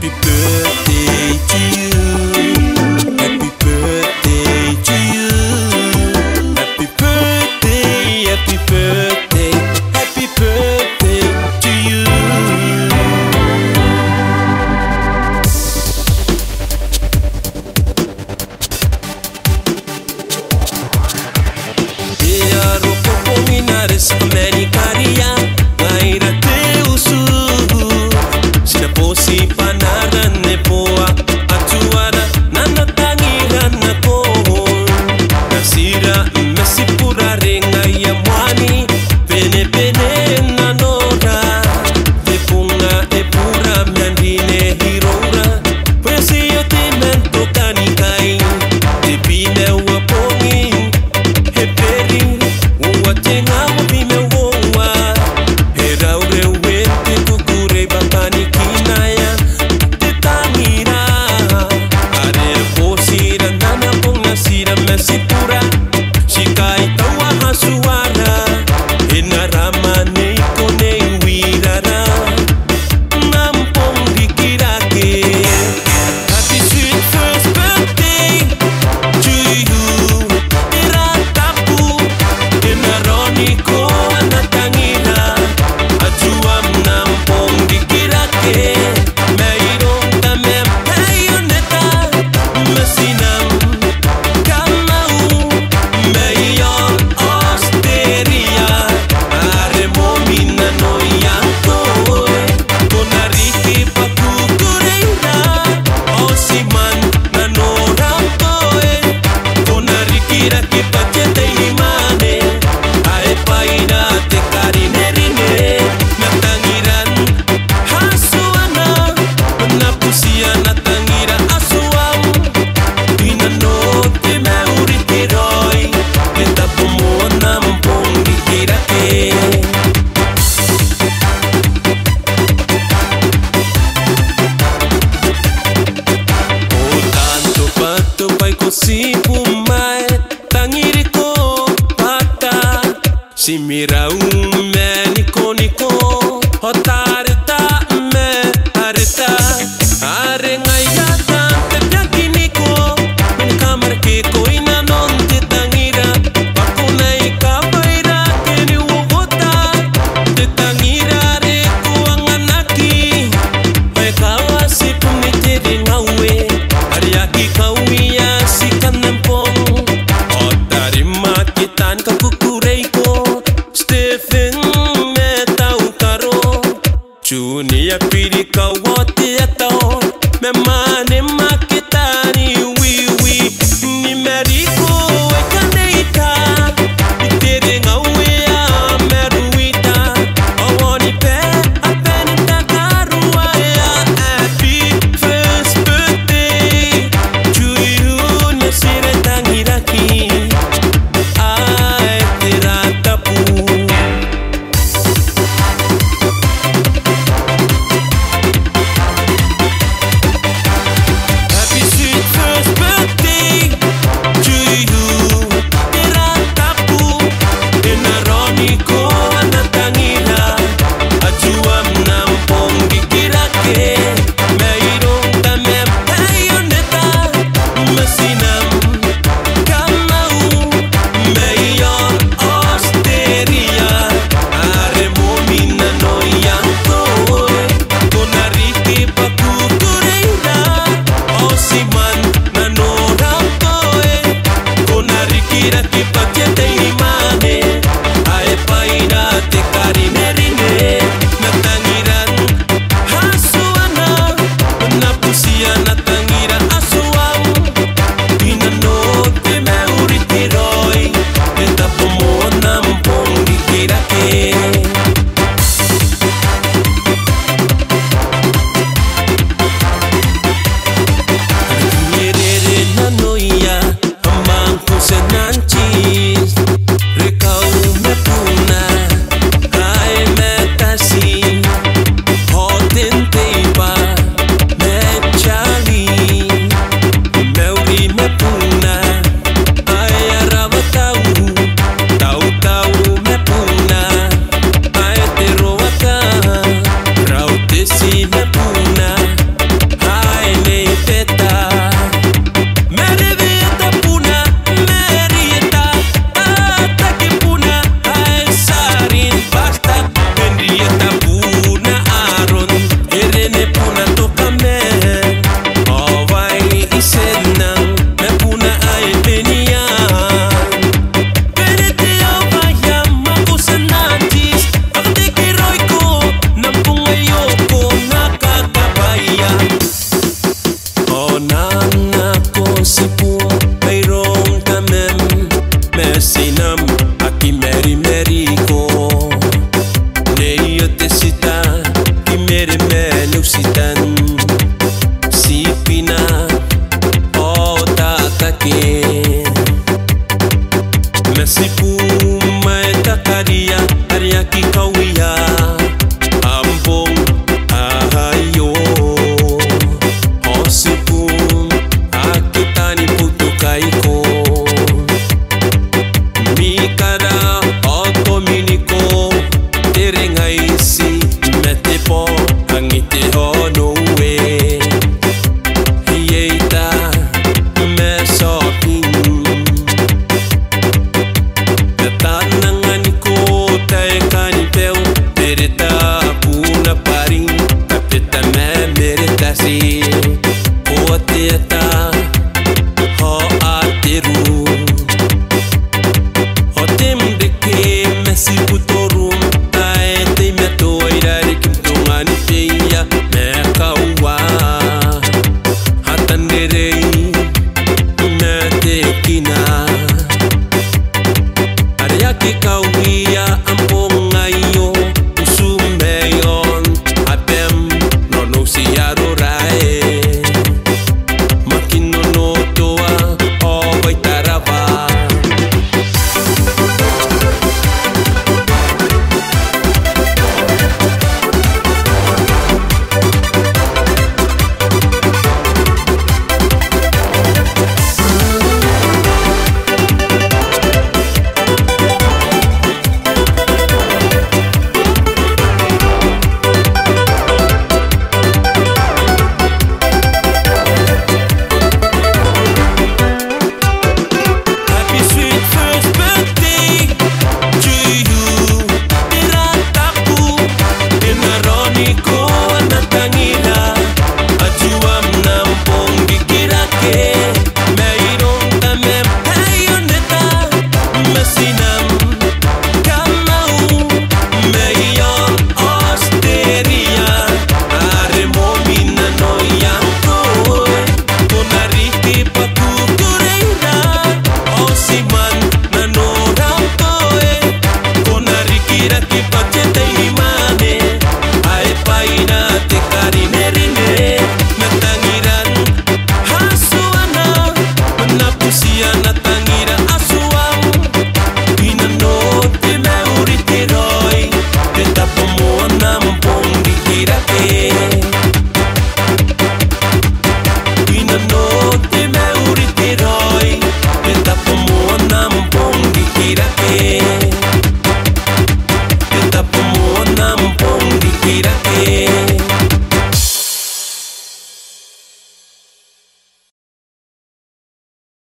be good. First que We Ambo